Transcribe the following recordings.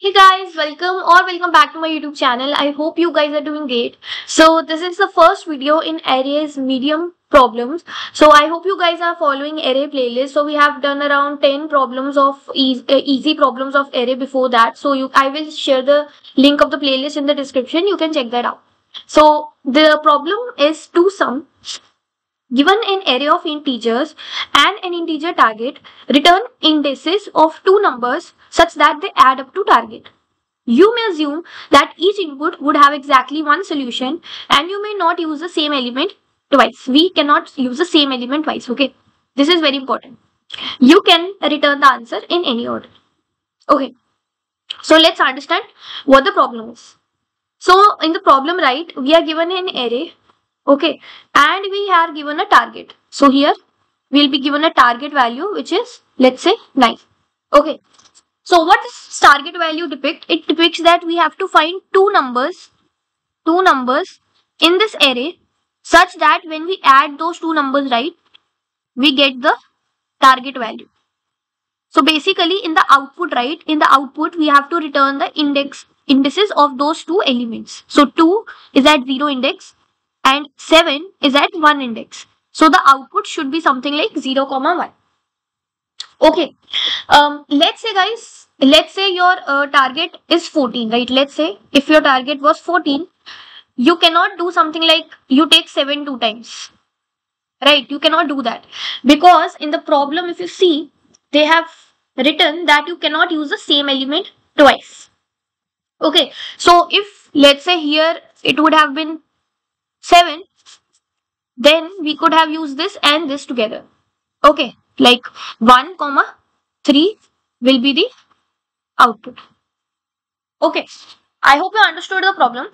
Hey guys, welcome or welcome back to my YouTube channel. I hope you guys are doing great. So this is the first video in arrays medium problems. So I hope you guys are following array playlist. So we have done around 10 problems of easy, uh, easy problems of array before that. So you, I will share the link of the playlist in the description. You can check that out. So the problem is two sum Given an array of integers and an integer target, return indices of two numbers such that they add up to target. You may assume that each input would have exactly one solution and you may not use the same element twice. We cannot use the same element twice, okay? This is very important. You can return the answer in any order. Okay, so let's understand what the problem is. So in the problem, right, we are given an array okay and we are given a target so here we'll be given a target value which is let's say 9 okay so what does target value depict it depicts that we have to find two numbers two numbers in this array such that when we add those two numbers right we get the target value so basically in the output right in the output we have to return the index indices of those two elements so 2 is at 0 index and 7 is at 1 index. So the output should be something like 0 comma 1. Okay, um, let's say guys, let's say your uh, target is 14, right? Let's say if your target was 14, you cannot do something like you take 7 two times, right? You cannot do that because in the problem, if you see, they have written that you cannot use the same element twice. Okay, so if let's say here it would have been 7 then we could have used this and this together okay like 1 comma 3 will be the output okay i hope you understood the problem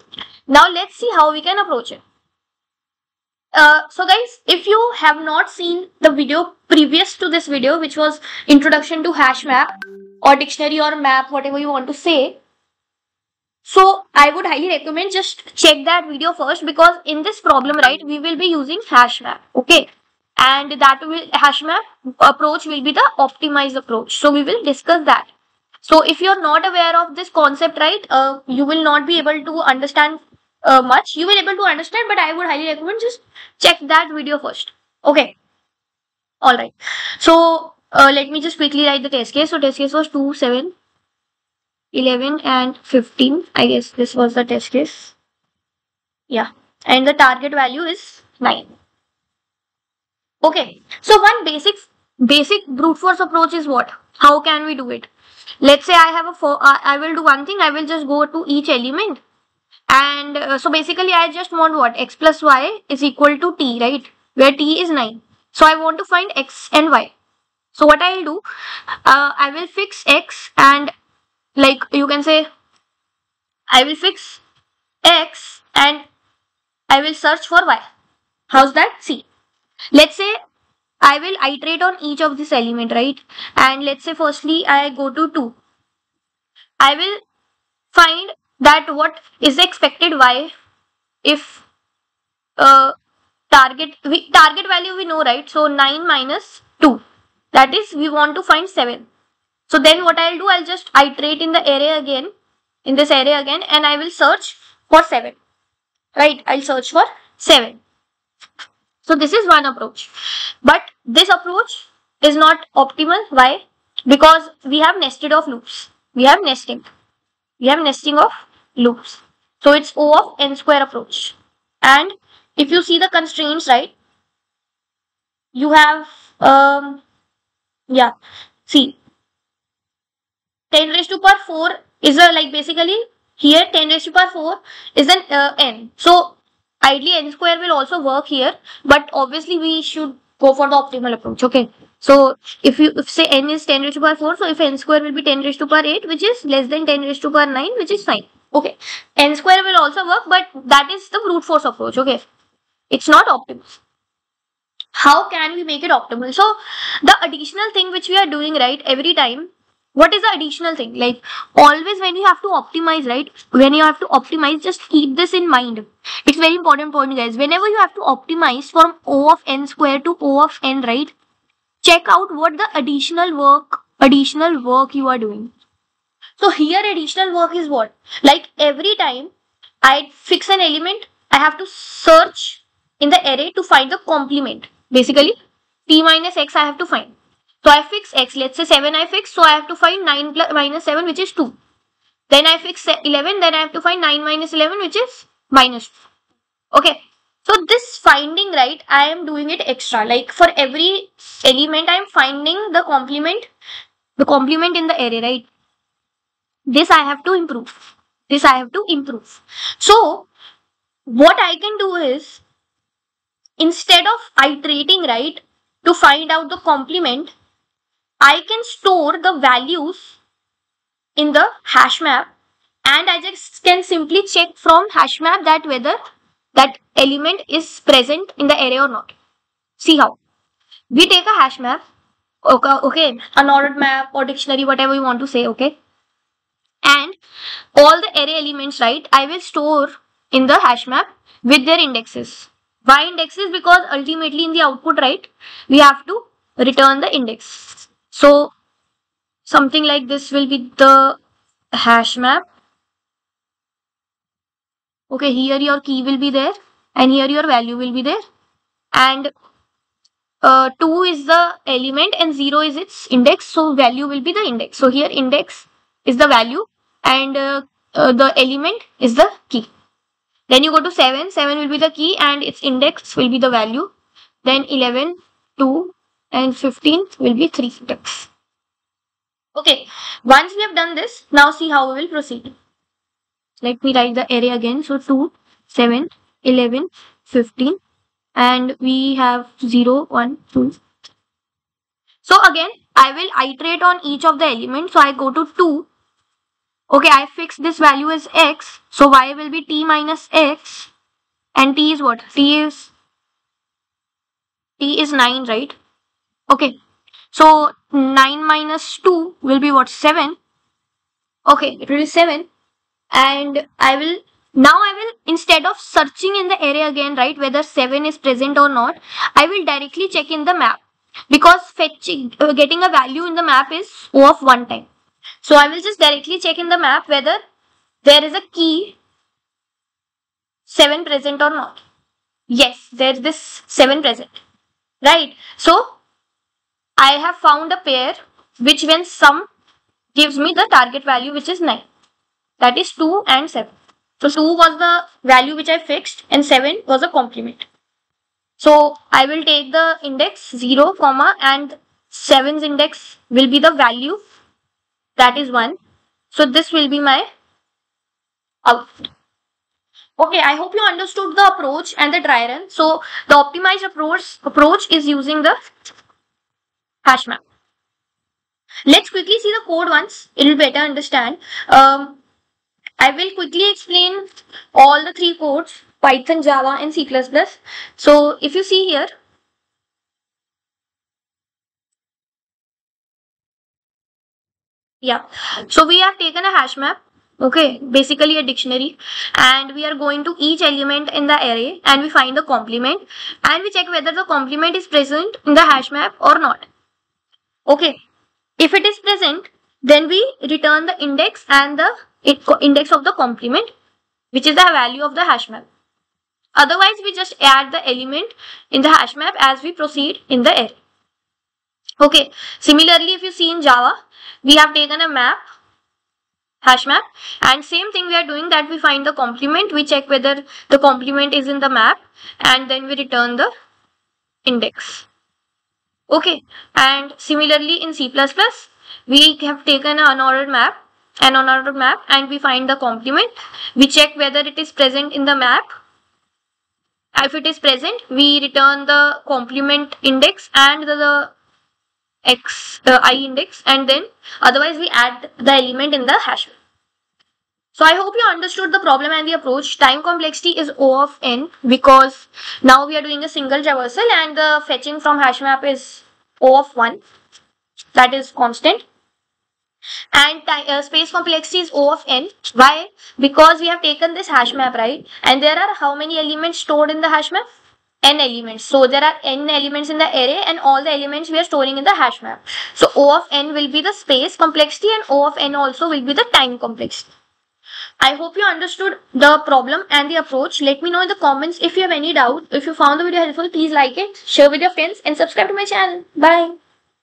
now let's see how we can approach it uh, so guys if you have not seen the video previous to this video which was introduction to hash map or dictionary or map whatever you want to say so I would highly recommend just check that video first because in this problem, right, we will be using hash map. Okay. And that will hash map approach will be the optimized approach. So we will discuss that. So if you're not aware of this concept, right, uh, you will not be able to understand uh, much. You will able to understand, but I would highly recommend just check that video first. Okay. All right. So uh, let me just quickly write the test case. So test case was 2, 7, 11 and 15 i guess this was the test case yeah and the target value is 9 okay so one basic basic brute force approach is what? How can we do it? Let's say i have a four uh, i will do one thing i will just go to each element. And uh, so basically i just want what? X plus y is equal to t right? Where t is 9 so i want to find x and y. So what i'll do uh, i will fix x and like you can say I will fix x and I will search for y. How's that? See. Let's say I will iterate on each of this element, right? And let's say firstly I go to 2. I will find that what is the expected y if uh, target we, target value we know right so 9 minus 2 that is we want to find 7 so then what I'll do, I'll just iterate in the array again, in this array again, and I will search for 7. Right, I'll search for 7. So this is one approach. But this approach is not optimal. Why? Because we have nested of loops. We have nesting. We have nesting of loops. So it's O of n square approach. And if you see the constraints, right, you have, um, yeah, see, 10 raised to power 4 is a like basically here 10 raised to power 4 is an uh, n. So ideally n square will also work here but obviously we should go for the optimal approach okay. So if you if say n is 10 raised to the power 4 so if n square will be 10 raised to the power 8 which is less than 10 raised to power 9 which is fine. Okay n square will also work but that is the brute force approach okay. It's not optimal how can we make it optimal so the additional thing which we are doing right every time what is the additional thing like always when you have to optimize right when you have to optimize just keep this in mind it's very important point guys whenever you have to optimize from o of n square to o of n right check out what the additional work additional work you are doing So here additional work is what? Like every time I fix an element, I have to search in the array to find the complement. Basically, t minus x I have to find. So I fix x, let's say 7 I fix, so I have to find 9 plus minus 7 which is 2. Then I fix 11, then I have to find 9 minus 11 which is minus 2. Okay, so this finding right, I am doing it extra. Like for every element, I am finding the complement, the complement in the array, right? This I have to improve. This I have to improve. So what I can do is instead of iterating, right, to find out the complement, I can store the values in the hash map and I just can simply check from hash map that whether that element is present in the array or not. See how. We take a hash map, okay, okay, an ordered map or dictionary, whatever you want to say, okay. And all the array elements, right, I will store in the hash map with their indexes. Why indexes? Because ultimately in the output, right, we have to return the index. So something like this will be the hash map. Okay here your key will be there and here your value will be there. And uh, 2 is the element and 0 is its index. So value will be the index. So here index is the value and uh, uh, the element is the key. Then you go to 7 7 will be the key and its index will be the value. Then 11 2 and 15 will be 3 index okay once we have done this now see how we will proceed. Let me write the array again. So 2 7 11 15 and we have 0 1 2 so again i will iterate on each of the elements. So i go to 2 okay i fix this value as x. So y will be t minus x and t is what? T is t is 9 right okay. So 9 minus 2 will be what? 7 okay it will be 7 and I will now I will instead of searching in the array again right whether 7 is present or not I will directly check in the map. Because fetching uh, getting a value in the map is O of one time. So I will just directly check in the map whether there is a key 7 present or not. Yes there's this 7 present. Right? So I have found a pair which when sum gives me the target value which is 9 that is 2 and 7. So 2 was the value which I fixed and 7 was a complement. So I will take the index 0 comma and 7's index will be the value that is 1. So this will be my output. Okay, I hope you understood the approach and the dry run. So the optimized approach approach is using the hash map. Let's quickly see the code once. It will better understand. Um, I will quickly explain all the three codes, Python, Java and C++. So if you see here, yeah, so we have taken a hash map okay basically a dictionary and we are going to each element in the array and we find the complement and we check whether the complement is present in the hash map or not okay if it is present then we return the index and the index of the complement which is the value of the hash map. Otherwise, we just add the element in the hash map as we proceed in the array. Okay, similarly, if you see in Java, we have taken a map, hash map, and same thing we are doing that we find the complement, we check whether the complement is in the map, and then we return the index. Okay, and similarly in C++, we have taken an unordered map an unordered map and we find the complement. We check whether it is present in the map. If it is present, we return the complement index and the, the x uh, i index and then otherwise we add the element in the hash. So I hope you understood the problem and the approach. Time complexity is O of n because now we are doing a single traversal and the fetching from hash map is O of 1 that is constant and uh, space complexity is O of n. Why? Because we have taken this hash map, right? And there are how many elements stored in the hash map? n elements. So there are n elements in the array and all the elements we are storing in the hash map. So O of n will be the space complexity and O of n also will be the time complexity. I hope you understood the problem and the approach. Let me know in the comments if you have any doubt. If you found the video helpful, please like it, share with your friends and subscribe to my channel. Bye.